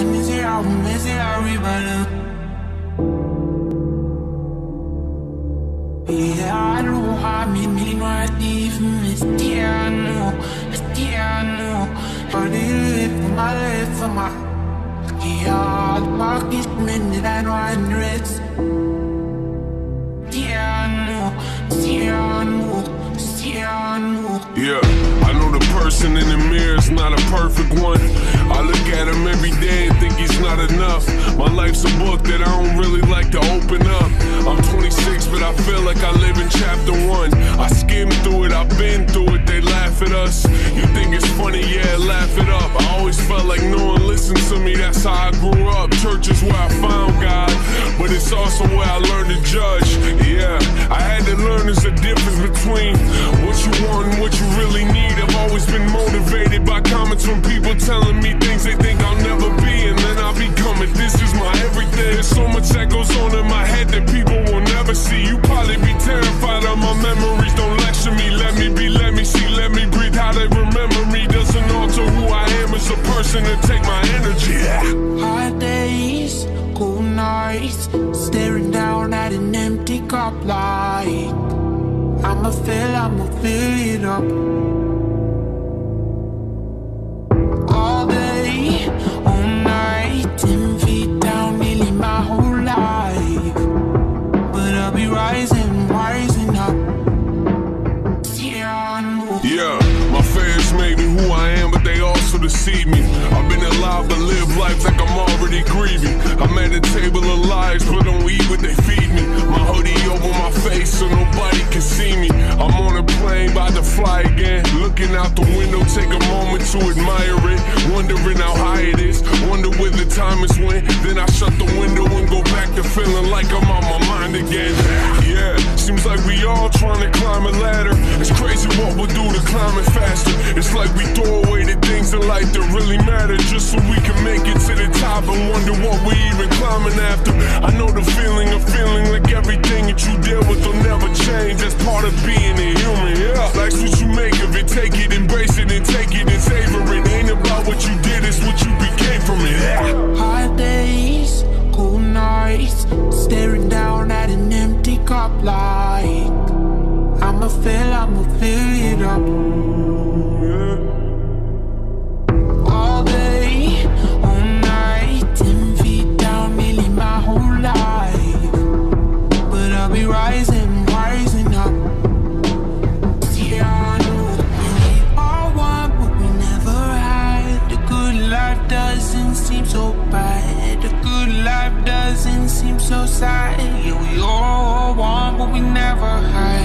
ese arriba Yeah, I know how me, me not even Cristiano, Cristiano But it for my life, for my Yeah, the Yeah, person in the mirror is not a perfect one. I look at him every day and think he's not enough. My life's a book that I don't really like to open up. I'm 26, but I feel like I live in chapter one. I skim through it, I've been through it, they laugh at us. You think it's funny, yeah, laugh it up. I always felt like no one listened to me, that's how I grew up. Church is where I found God, but it's also where I learned to judge. Yeah, I had to learn there's a difference between what you want and what you really need. Comments from people telling me things they think I'll never be, and then I'll become it. This is my everything. There's so much that goes on in my head that people will never see. You probably be terrified of my memories. Don't lecture me. Let me be, let me see, let me breathe. How they remember me doesn't alter who I am as a person to take my energy. Hot days, cool nights, staring down at an empty cup like I'ma fill, I'ma fill it up. All night, ten feet down, nearly my whole life. But I'll be rising, rising up. Yeah, my fans made me who I am, but they also deceive me. I've been alive but live life like I'm already grieving. I'm at a table of lies, but don't eat what they feed Wondering how high it is, wonder where the time is when. Then I shut the window and go back to feeling like I'm on my mind again. Yeah, seems like we all trying to climb a ladder. It's crazy what we'll do to climb it faster. It's like we throw away the things in life that really matter just so we can make it to the top and wonder what we even climbing after. I know the feeling of feeling like everything that you deal with will never change. That's part of being a human. What you did, it's what you became from it. Yeah. Hot days, cool nights, staring down at an empty cup like I'ma I'ma doesn't seem so bad. The good life doesn't seem so sad. Yeah, we all want what we never had.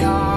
Yeah.